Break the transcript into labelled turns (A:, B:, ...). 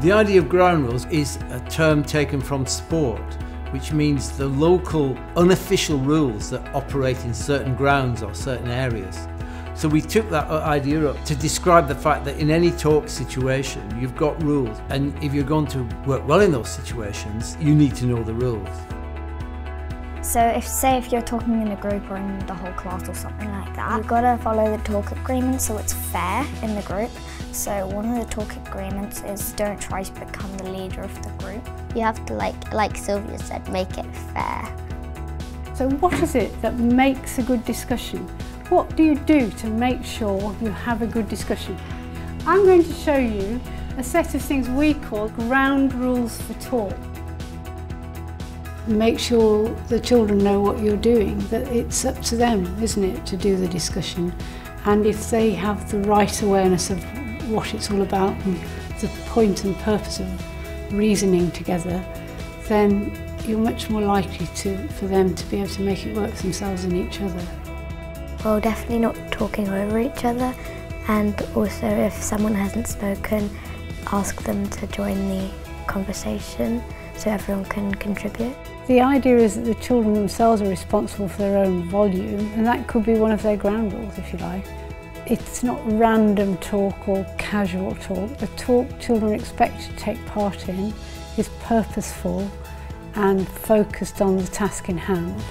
A: The idea of ground rules is a term taken from sport, which means the local unofficial rules that operate in certain grounds or certain areas. So we took that uh, idea up to describe the fact that in any talk situation, you've got rules. And if you're going to work well in those situations, you need to know the rules.
B: So if say if you're talking in a group or in the whole class or something like that, you've got to follow the talk agreement so it's fair in the group. So one of the talk agreements is don't try to become the leader of the group.
C: You have to like like Sylvia said, make it fair.
D: So what is it that makes a good discussion? What do you do to make sure you have a good discussion? I'm going to show you a set of things we call ground rules for talk make sure the children know what you're doing, that it's up to them, isn't it, to do the discussion. And if they have the right awareness of what it's all about and the point and purpose of reasoning together, then you're much more likely to, for them to be able to make it work for themselves and each other.
B: Well, definitely not talking over each other and also if someone hasn't spoken, ask them to join the conversation. So everyone can contribute.
D: The idea is that the children themselves are responsible for their own volume and that could be one of their ground rules if you like. It's not random talk or casual talk. The talk children expect to take part in is purposeful and focused on the task in hand.